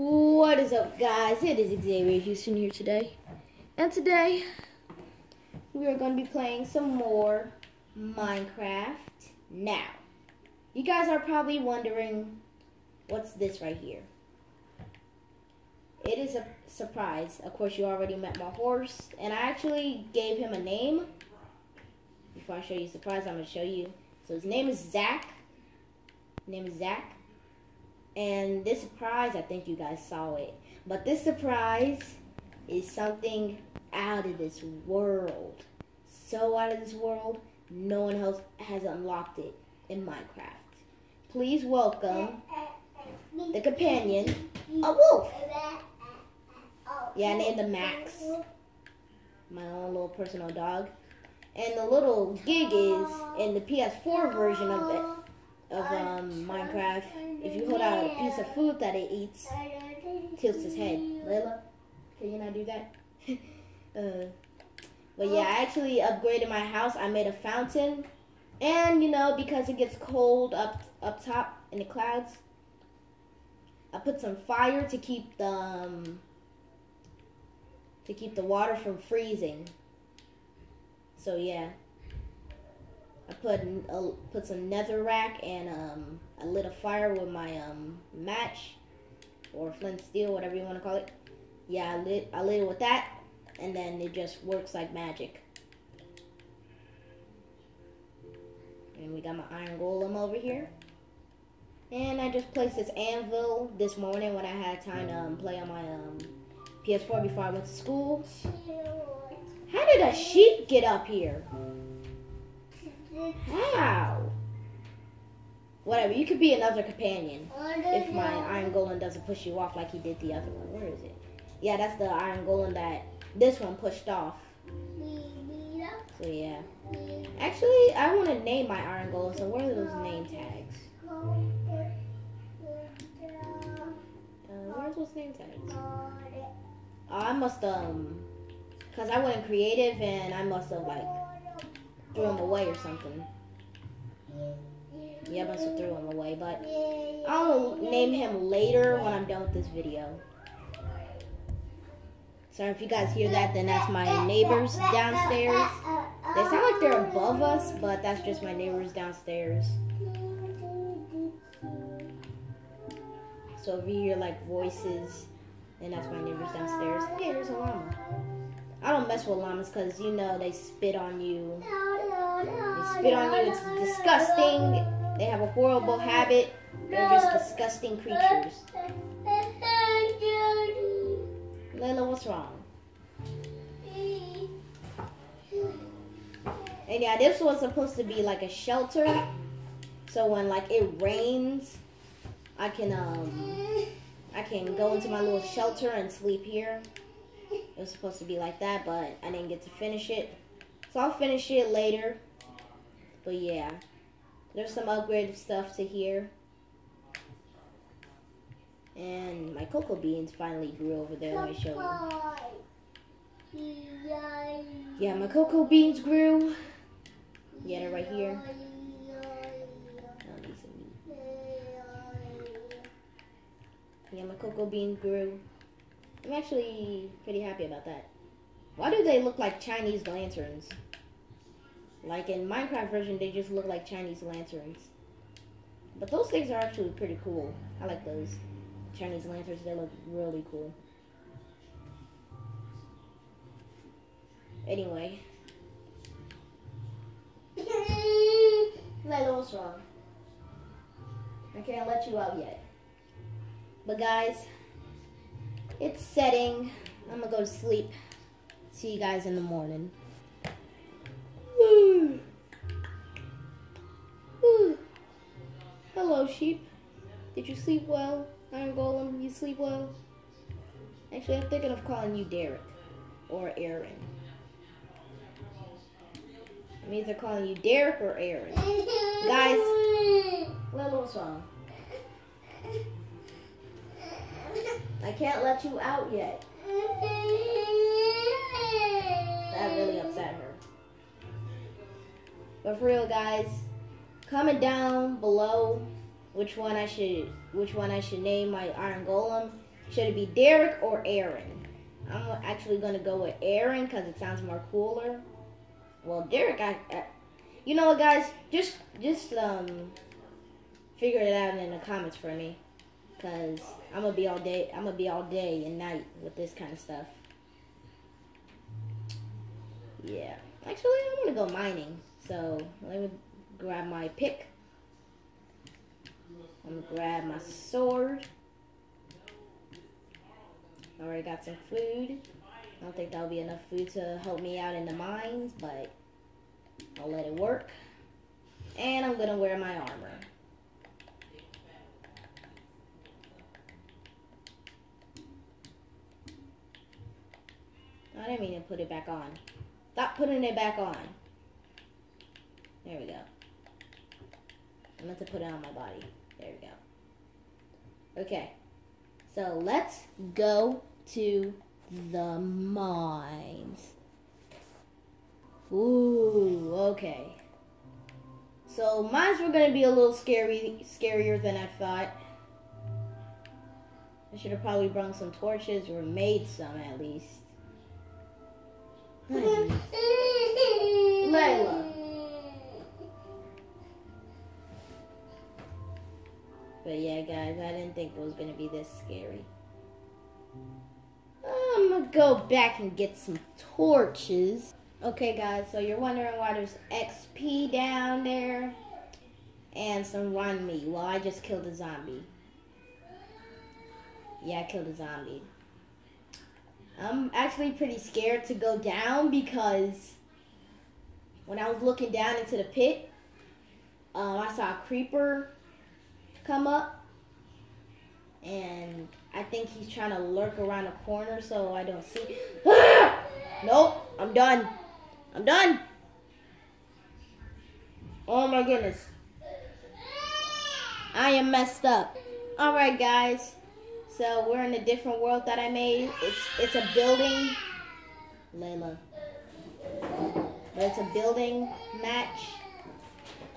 What is up, guys? It is Xavier Houston here today. And today, we are going to be playing some more Minecraft. Now, you guys are probably wondering, what's this right here? It is a surprise. Of course, you already met my horse, and I actually gave him a name. Before I show you surprise, I'm going to show you. So his name is Zach. His name is Zach. And this surprise, I think you guys saw it. But this surprise is something out of this world. So out of this world, no one else has unlocked it in Minecraft. Please welcome the companion, a wolf. Yeah, named him Max. My own little personal dog. And the little gig is in the PS4 version of it of um, Minecraft. If you hold out a piece of food that it eats, tilts his head. Layla, can you not do that? uh, but yeah, I actually upgraded my house. I made a fountain, and you know because it gets cold up up top in the clouds, I put some fire to keep the um, to keep the water from freezing. So yeah. I put a, put some netherrack and um, I lit a fire with my um, match or flint steel, whatever you want to call it. Yeah, I lit I lit it with that, and then it just works like magic. And we got my iron golem over here. And I just placed this anvil this morning when I had time to um, play on my um, PS4 before I went to school. How did a sheep get up here? How? Whatever, you could be another companion if my iron golem doesn't push you off like he did the other one. Where is it? Yeah, that's the iron golem that this one pushed off. So yeah. Actually, I want to name my iron golem, so where are those name tags? Uh, where's those name tags? Oh, I must, um, because I went creative and I must have, like, threw them away or something. Yeah, I must have threw him away, but I'll name him later when I'm done with this video. Sorry if you guys hear that, then that's my neighbors downstairs. They sound like they're above us, but that's just my neighbors downstairs. So if you hear like voices, then that's my neighbors downstairs. Hey, there's a llama. I don't mess with llamas because you know they spit on you. They spit on you. It's disgusting. They have a horrible habit. They're just disgusting creatures. Layla, what's wrong? And yeah, this was supposed to be like a shelter. So when like it rains, I can um I can go into my little shelter and sleep here. It was supposed to be like that, but I didn't get to finish it. So I'll finish it later. But yeah, there's some upgraded stuff to here. And my cocoa beans finally grew over there. Let me show you. Yeah, my cocoa beans grew. Yeah, they're right here. Yeah, my cocoa beans grew. I'm actually pretty happy about that. Why do they look like Chinese lanterns? Like in Minecraft version, they just look like Chinese lanterns. But those things are actually pretty cool. I like those Chinese lanterns. They look really cool. Anyway. Lalo, what's wrong? I can't let you out yet. But guys, it's setting. I'm gonna go to sleep. See you guys in the morning. Sheep. Did you sleep well? Iron Golem, you sleep well? Actually, I'm thinking of calling you Derek or Aaron. I'm either calling you Derek or Aaron. Guys, what what's wrong? I can't let you out yet. That really upset her. But for real, guys, comment down below which one I should which one I should name my Iron Golem. Should it be Derek or Aaron? I'm actually gonna go with Aaron because it sounds more cooler. Well, Derek, I, I, you know what, guys? Just, just um, figure it out in the comments for me, cause I'm gonna be all day. I'm gonna be all day and night with this kind of stuff. Yeah, actually, I'm gonna go mining. So let me grab my pick. I'm gonna grab my sword. I already got some food. I don't think that'll be enough food to help me out in the mines, but I'll let it work. And I'm gonna wear my armor. I didn't mean to put it back on. Stop putting it back on. There we go. I meant to put it on my body. There we go. Okay. So let's go to the mines. Ooh, okay. So mines were gonna be a little scary, scarier than I thought. I should have probably brought some torches or made some at least. Layla. But yeah, guys, I didn't think it was gonna be this scary. I'm gonna go back and get some torches. Okay, guys, so you're wondering why there's XP down there and some run me. Well, I just killed a zombie. Yeah, I killed a zombie. I'm actually pretty scared to go down because when I was looking down into the pit, um, I saw a creeper come up and I think he's trying to lurk around a corner so I don't see. nope, I'm done. I'm done. Oh my goodness. I am messed up. Alright guys. So we're in a different world that I made. It's it's a building. Layla. But it's a building match.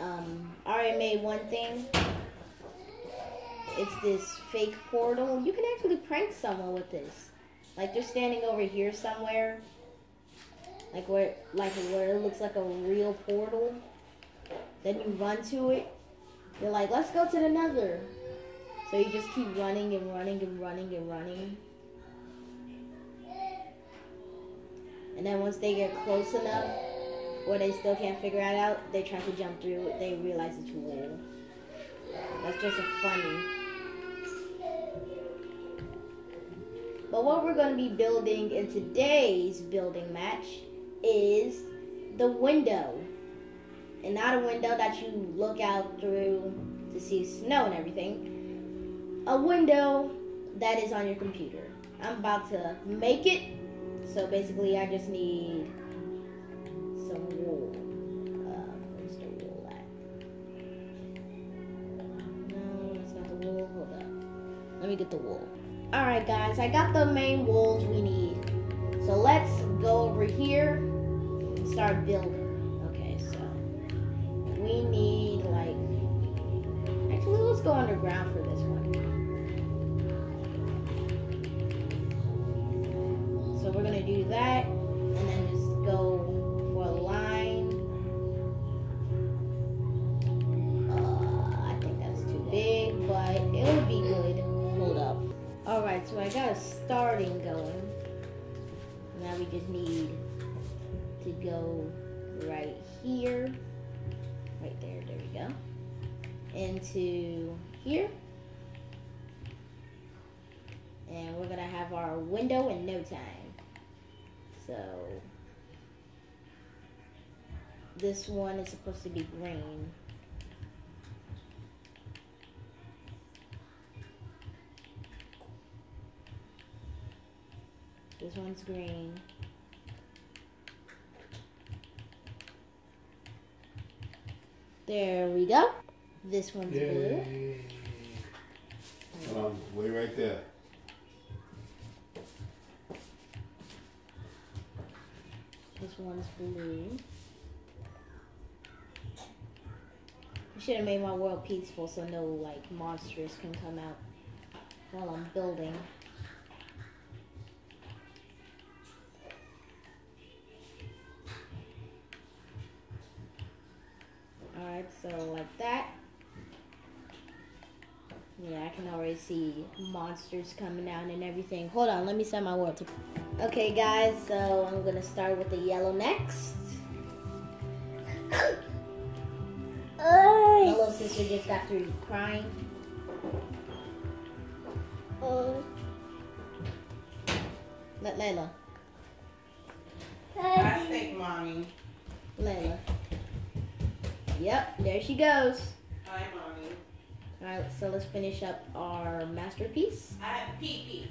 Um, I already made one thing. It's this fake portal. You can actually prank someone with this. Like they're standing over here somewhere. Like where like where it looks like a real portal. Then you run to it. They're like, let's go to the nether. So you just keep running and running and running and running. And then once they get close enough, or they still can't figure it out, they try to jump through they realize it's wool. That's just a funny. But what we're going to be building in today's building match is the window. And not a window that you look out through to see snow and everything. A window that is on your computer. I'm about to make it. So basically I just need some wool. Uh. Let me get the wool. Alright guys, I got the main walls we need. So let's go over here and start building. Okay, so we need like actually let's go underground for this Into here. And we're gonna have our window in no time. So this one is supposed to be green. This one's green. There we go. This one's Yay. blue. Come on, way right there. This one's blue. I should have made my world peaceful so no like monsters can come out while I'm building. Alright, so like that. Monsters coming out and everything. Hold on, let me set my world to. Okay, guys, so I'm gonna start with the yellow next. My little sister just got through crying. Oh. Let Layla. I think, mommy. Layla. Yep, there she goes. Hi, mommy. All right, so let's finish up our masterpiece. I have pee pee.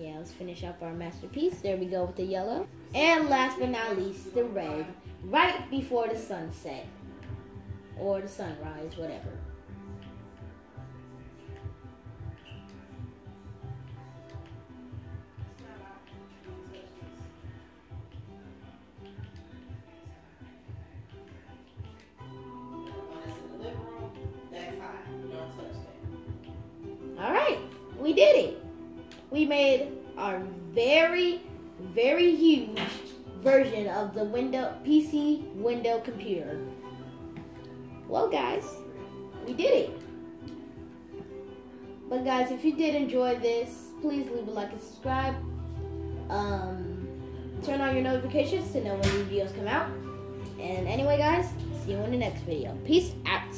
Yeah, let's finish up our masterpiece. There we go with the yellow. And last but not least, the red. Right before the sunset. Or the sunrise, whatever. Made our very, very huge version of the window PC window computer. Well, guys, we did it. But guys, if you did enjoy this, please leave a like and subscribe. Um, turn on your notifications to know when new videos come out. And anyway, guys, see you in the next video. Peace out.